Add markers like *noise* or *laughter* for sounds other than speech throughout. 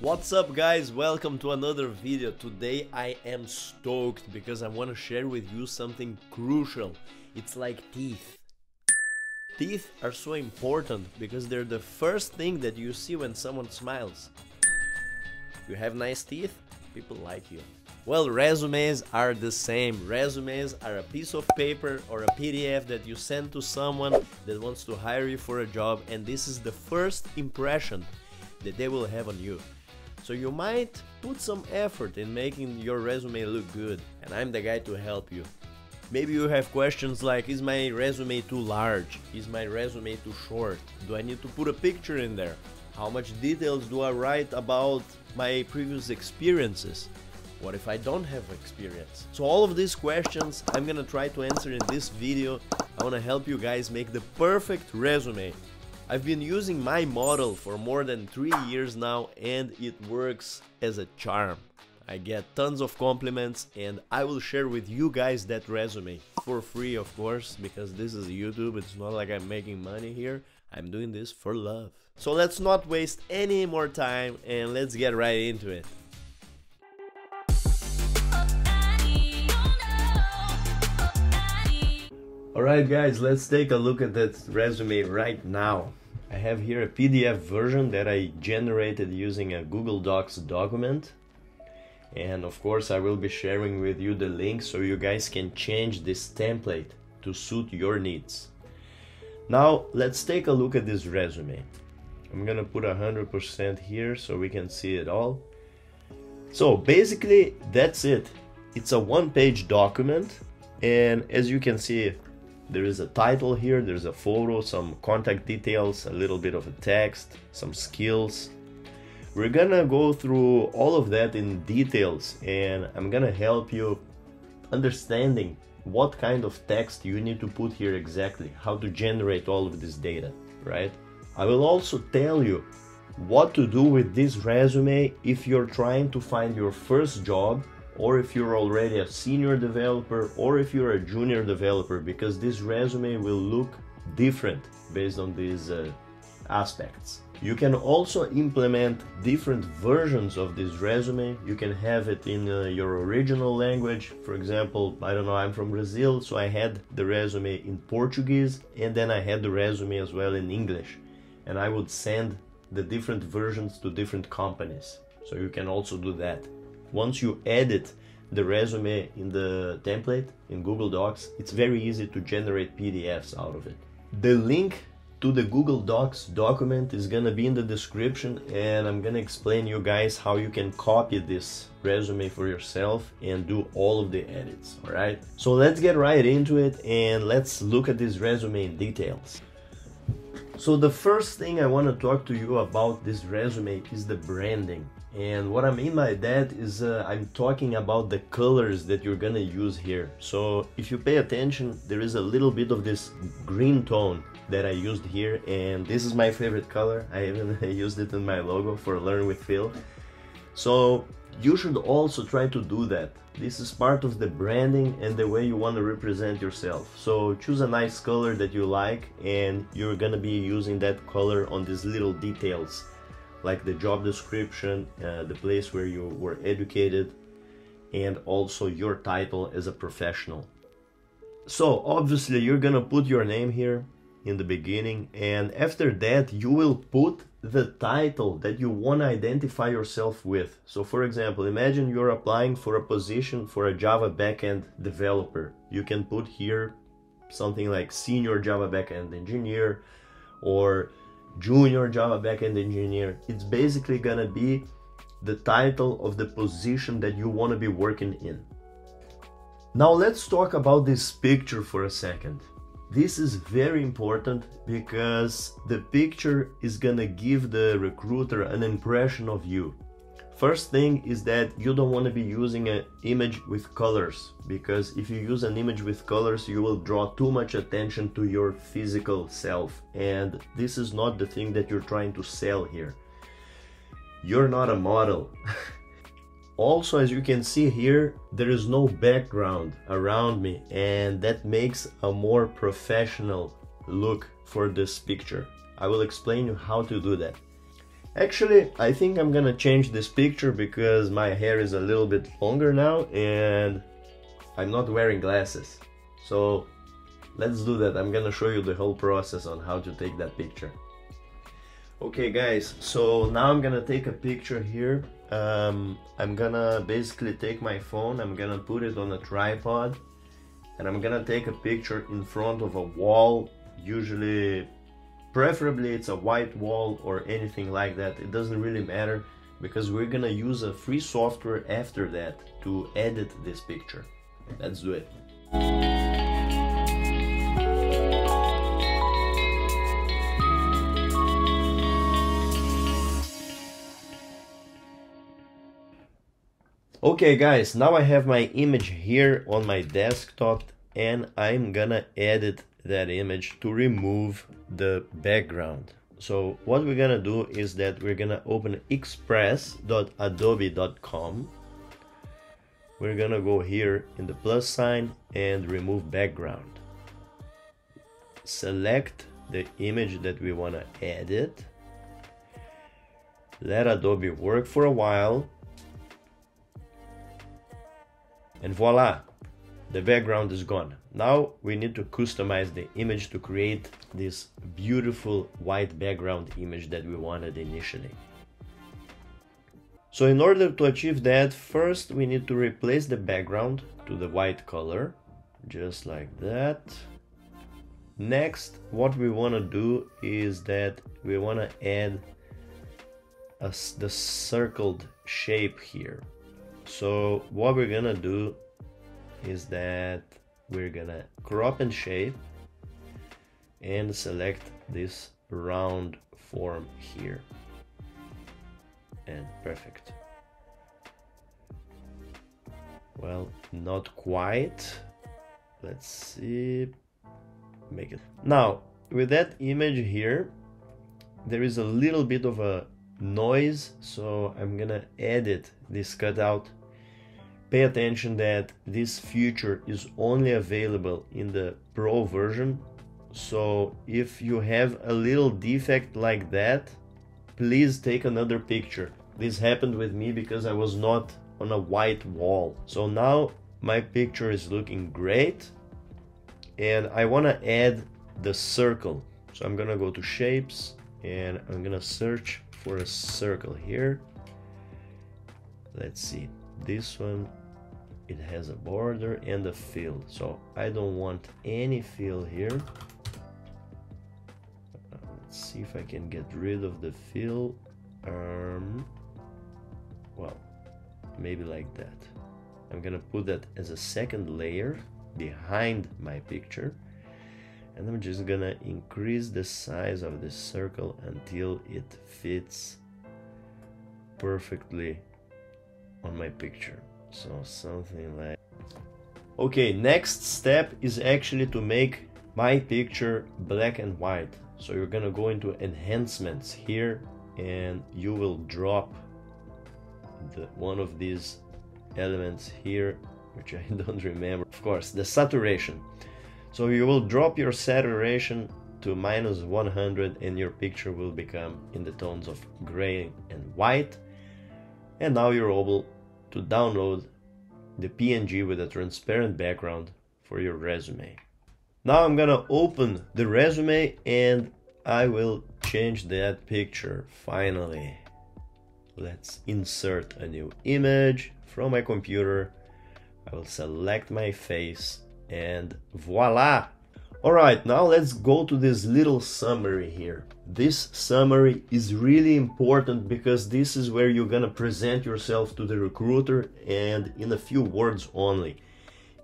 What's up guys, welcome to another video. Today I am stoked because I want to share with you something crucial. It's like teeth. Teeth are so important because they're the first thing that you see when someone smiles. You have nice teeth, people like you. Well, resumes are the same. Resumes are a piece of paper or a PDF that you send to someone that wants to hire you for a job and this is the first impression that they will have on you. So you might put some effort in making your resume look good and I'm the guy to help you. Maybe you have questions like is my resume too large? Is my resume too short? Do I need to put a picture in there? How much details do I write about my previous experiences? What if I don't have experience? So all of these questions I'm gonna try to answer in this video. I wanna help you guys make the perfect resume I've been using my model for more than 3 years now and it works as a charm. I get tons of compliments and I will share with you guys that resume for free of course because this is YouTube it's not like I'm making money here I'm doing this for love. So let's not waste any more time and let's get right into it. Alright guys, let's take a look at that resume right now. I have here a PDF version that I generated using a Google Docs document. And of course I will be sharing with you the link so you guys can change this template to suit your needs. Now let's take a look at this resume. I'm gonna put 100% here so we can see it all. So basically that's it. It's a one-page document and as you can see there is a title here, there's a photo, some contact details, a little bit of a text, some skills. We're gonna go through all of that in details and I'm gonna help you understanding what kind of text you need to put here exactly, how to generate all of this data, right? I will also tell you what to do with this resume if you're trying to find your first job or if you're already a senior developer or if you're a junior developer because this resume will look different based on these uh, aspects. You can also implement different versions of this resume. You can have it in uh, your original language. For example, I don't know, I'm from Brazil, so I had the resume in Portuguese and then I had the resume as well in English. And I would send the different versions to different companies. So you can also do that. Once you edit the resume in the template in Google Docs, it's very easy to generate PDFs out of it. The link to the Google Docs document is gonna be in the description and I'm gonna explain you guys how you can copy this resume for yourself and do all of the edits, alright? So let's get right into it and let's look at this resume in details. So the first thing I want to talk to you about this resume is the branding. And what I mean by that is uh, I'm talking about the colors that you're gonna use here. So if you pay attention, there is a little bit of this green tone that I used here and this is my favorite color. *laughs* I even *laughs* used it in my logo for Learn with Phil. So you should also try to do that. This is part of the branding and the way you want to represent yourself. So choose a nice color that you like and you're gonna be using that color on these little details like the job description, uh, the place where you were educated, and also your title as a professional. So obviously you're gonna put your name here in the beginning and after that you will put the title that you want to identify yourself with. So for example, imagine you're applying for a position for a Java backend developer. You can put here something like senior Java backend engineer or junior Java backend engineer. It's basically gonna be the title of the position that you want to be working in. Now let's talk about this picture for a second. This is very important because the picture is gonna give the recruiter an impression of you. First thing is that you don't want to be using an image with colors because if you use an image with colors you will draw too much attention to your physical self and this is not the thing that you're trying to sell here. You're not a model. *laughs* also as you can see here there is no background around me and that makes a more professional look for this picture. I will explain you how to do that. Actually, I think I'm gonna change this picture because my hair is a little bit longer now and I'm not wearing glasses. So let's do that. I'm gonna show you the whole process on how to take that picture. Okay guys, so now I'm gonna take a picture here. Um, I'm gonna basically take my phone, I'm gonna put it on a tripod and I'm gonna take a picture in front of a wall, usually, preferably it's a white wall or anything like that. It doesn't really matter because we're gonna use a free software after that to edit this picture. Let's do it. Okay guys, now I have my image here on my desktop and I'm gonna edit that image to remove the background. So what we're gonna do is that we're gonna open express.adobe.com. We're gonna go here in the plus sign and remove background. Select the image that we wanna edit. Let Adobe work for a while and voila the background is gone. Now we need to customize the image to create this beautiful white background image that we wanted initially. So in order to achieve that first we need to replace the background to the white color just like that. Next what we want to do is that we want to add a, the circled shape here. So what we're gonna do is that we're gonna crop and shape and select this round form here. And perfect. Well not quite. Let's see. Make it. Now with that image here there is a little bit of a noise so I'm gonna edit this cutout Pay attention that this feature is only available in the Pro version. So if you have a little defect like that, please take another picture. This happened with me because I was not on a white wall. So now my picture is looking great and I want to add the circle. So I'm gonna go to shapes and I'm gonna search for a circle here. Let's see, this one it has a border and a fill so I don't want any fill here. Uh, let's see if I can get rid of the fill um, well maybe like that. I'm gonna put that as a second layer behind my picture. And I'm just gonna increase the size of this circle until it fits perfectly on my picture so something like okay next step is actually to make my picture black and white. So you're gonna go into enhancements here and you will drop the one of these elements here which I *laughs* don't remember. Of course the saturation. So you will drop your saturation to minus 100 and your picture will become in the tones of gray and white. And now you're able to download the PNG with a transparent background for your resume. Now I'm gonna open the resume and I will change that picture finally. Let's insert a new image from my computer. I will select my face and voila! Alright, now let's go to this little summary here. This summary is really important because this is where you're gonna present yourself to the recruiter and in a few words only.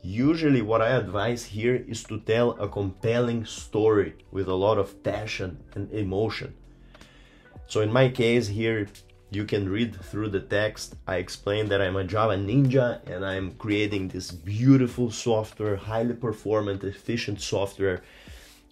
Usually what I advise here is to tell a compelling story with a lot of passion and emotion. So in my case here, you can read through the text. I explain that I'm a Java ninja and I'm creating this beautiful software, highly performant, efficient software.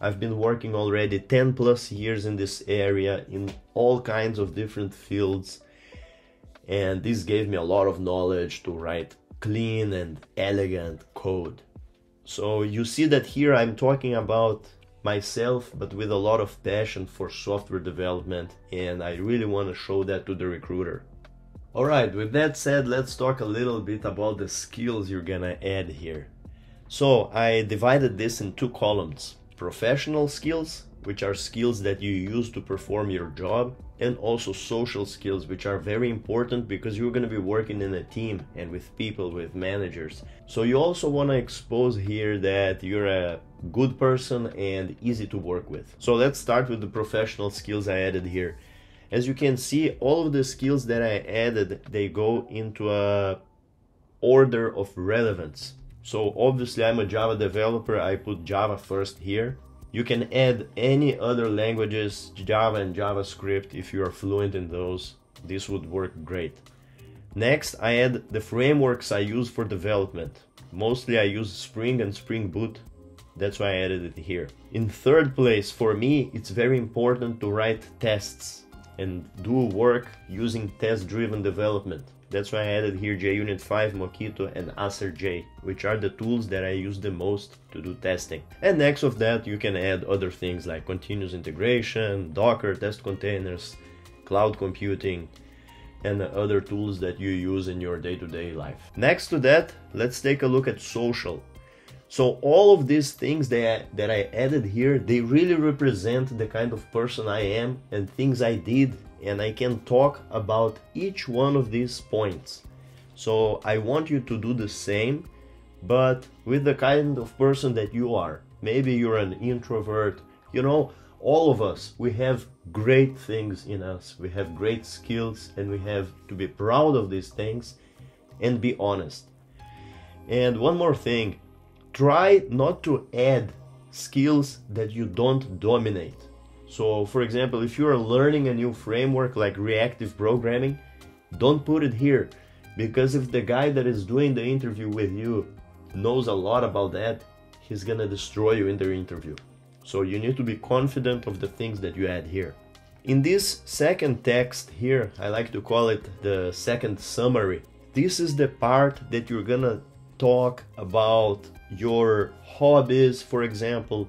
I've been working already 10 plus years in this area in all kinds of different fields. And this gave me a lot of knowledge to write clean and elegant code. So you see that here I'm talking about myself, but with a lot of passion for software development, and I really want to show that to the recruiter. Alright, with that said, let's talk a little bit about the skills you're gonna add here. So, I divided this in two columns professional skills which are skills that you use to perform your job, and also social skills, which are very important because you're to be working in a team and with people, with managers. So you also want to expose here that you're a good person and easy to work with. So let's start with the professional skills I added here. As you can see, all of the skills that I added, they go into a order of relevance. So obviously I'm a Java developer, I put Java first here. You can add any other languages, Java and JavaScript, if you are fluent in those. This would work great. Next, I add the frameworks I use for development. Mostly I use Spring and Spring Boot. That's why I added it here. In third place, for me, it's very important to write tests and do work using test-driven development. That's why I added here JUnit 5, Mockito and AssertJ, which are the tools that I use the most to do testing. And next of that, you can add other things like continuous integration, Docker, test containers, cloud computing, and other tools that you use in your day-to-day -day life. Next to that, let's take a look at social. So all of these things that that I added here, they really represent the kind of person I am and things I did and I can talk about each one of these points. So I want you to do the same, but with the kind of person that you are. Maybe you're an introvert, you know, all of us, we have great things in us. We have great skills and we have to be proud of these things and be honest. And one more thing, try not to add skills that you don't dominate. So for example, if you are learning a new framework like reactive programming, don't put it here because if the guy that is doing the interview with you knows a lot about that, he's gonna destroy you in the interview. So you need to be confident of the things that you add here. In this second text here, I like to call it the second summary. This is the part that you're gonna talk about your hobbies, for example,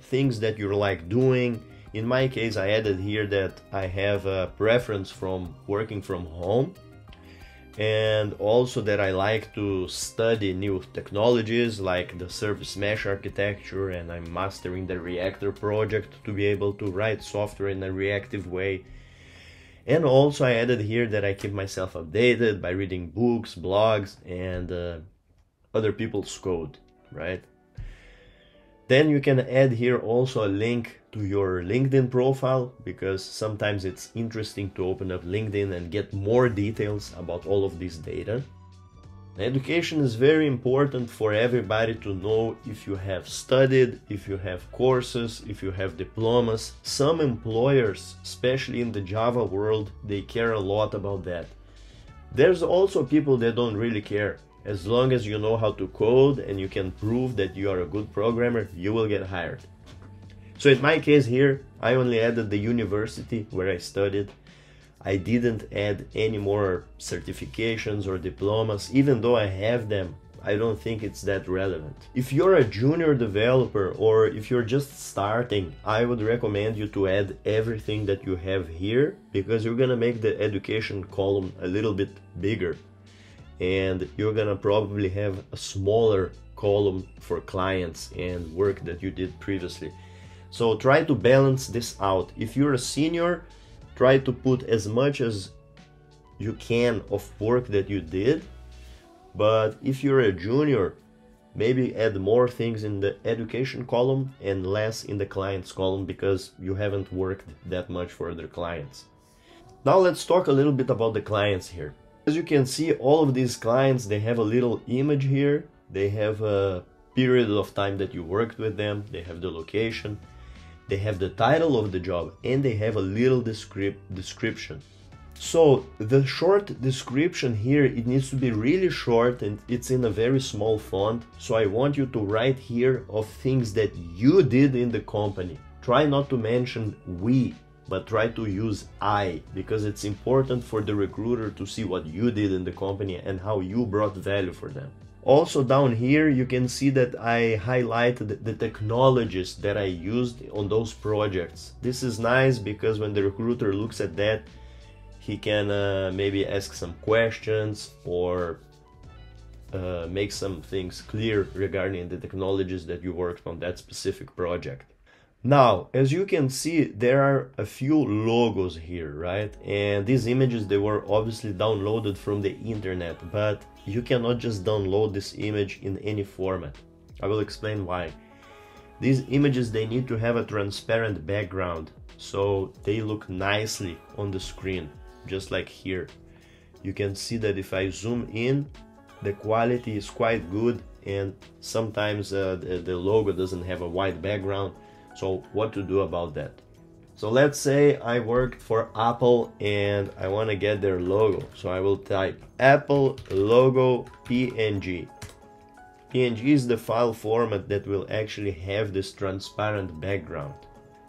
things that you like doing, in my case, I added here that I have a preference from working from home and also that I like to study new technologies like the service mesh architecture and I'm mastering the reactor project to be able to write software in a reactive way. And also I added here that I keep myself updated by reading books, blogs and uh, other people's code, right? Then you can add here also a link to your LinkedIn profile because sometimes it's interesting to open up LinkedIn and get more details about all of this data. Education is very important for everybody to know if you have studied, if you have courses, if you have diplomas. Some employers, especially in the Java world, they care a lot about that. There's also people that don't really care. As long as you know how to code and you can prove that you are a good programmer, you will get hired. So in my case here, I only added the university where I studied. I didn't add any more certifications or diplomas, even though I have them. I don't think it's that relevant. If you're a junior developer or if you're just starting, I would recommend you to add everything that you have here because you're gonna make the education column a little bit bigger and you're gonna probably have a smaller column for clients and work that you did previously. So try to balance this out. If you're a senior, try to put as much as you can of work that you did. But if you're a junior, maybe add more things in the education column and less in the clients column because you haven't worked that much for other clients. Now let's talk a little bit about the clients here. As you can see, all of these clients, they have a little image here. They have a period of time that you worked with them. They have the location. They have the title of the job and they have a little descript description. So the short description here, it needs to be really short and it's in a very small font. So I want you to write here of things that you did in the company. Try not to mention we but try to use I because it's important for the recruiter to see what you did in the company and how you brought value for them. Also down here, you can see that I highlighted the technologies that I used on those projects. This is nice because when the recruiter looks at that, he can uh, maybe ask some questions or uh, make some things clear regarding the technologies that you worked on that specific project. Now, as you can see, there are a few logos here, right? And these images, they were obviously downloaded from the internet, but you cannot just download this image in any format. I will explain why. These images, they need to have a transparent background, so they look nicely on the screen, just like here. You can see that if I zoom in, the quality is quite good and sometimes uh, the, the logo doesn't have a white background so what to do about that? So let's say I worked for Apple and I want to get their logo. So I will type Apple logo PNG. PNG is the file format that will actually have this transparent background.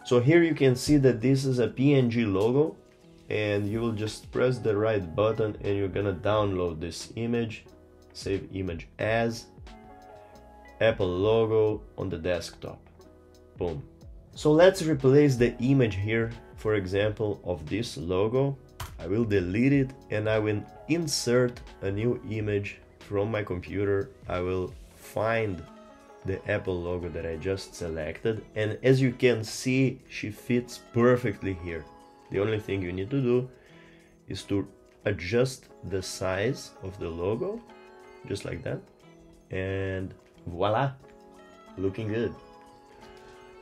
So here you can see that this is a PNG logo and you will just press the right button and you're gonna download this image, save image as, Apple logo on the desktop. Boom. So let's replace the image here, for example, of this logo. I will delete it and I will insert a new image from my computer. I will find the Apple logo that I just selected and as you can see she fits perfectly here. The only thing you need to do is to adjust the size of the logo just like that and voila looking good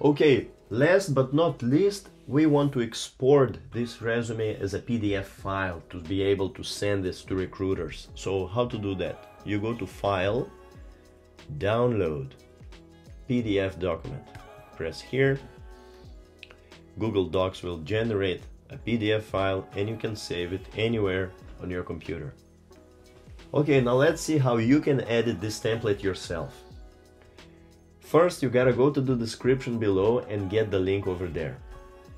okay Last but not least, we want to export this resume as a PDF file to be able to send this to recruiters. So how to do that? You go to File, Download, PDF document. Press here. Google Docs will generate a PDF file and you can save it anywhere on your computer. Okay, now let's see how you can edit this template yourself. First, you gotta go to the description below and get the link over there.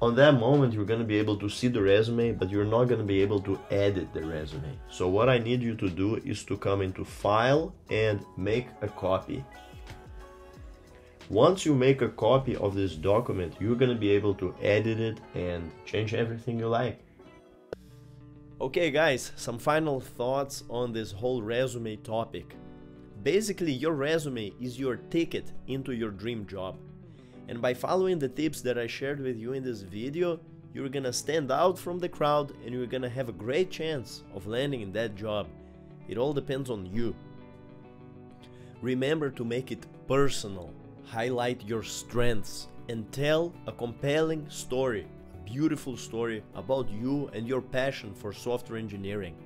On that moment, you're gonna be able to see the resume, but you're not gonna be able to edit the resume. So what I need you to do is to come into File and make a copy. Once you make a copy of this document, you're gonna be able to edit it and change everything you like. Okay guys, some final thoughts on this whole resume topic. Basically, your resume is your ticket into your dream job. And by following the tips that I shared with you in this video, you're gonna stand out from the crowd and you're gonna have a great chance of landing in that job. It all depends on you. Remember to make it personal, highlight your strengths, and tell a compelling story, a beautiful story about you and your passion for software engineering.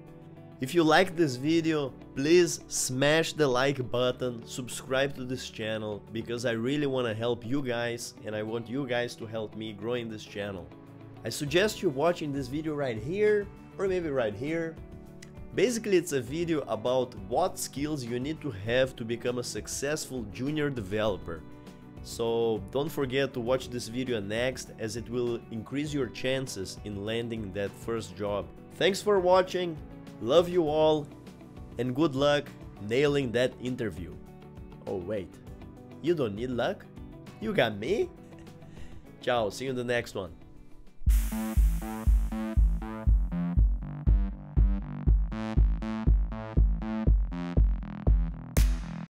If you like this video, please smash the like button, subscribe to this channel, because I really want to help you guys and I want you guys to help me growing this channel. I suggest you watching this video right here, or maybe right here. Basically it's a video about what skills you need to have to become a successful junior developer. So don't forget to watch this video next as it will increase your chances in landing that first job. Thanks for watching, Love you all and good luck nailing that interview. Oh, wait, you don't need luck? You got me? *laughs* Ciao, see you in the next one.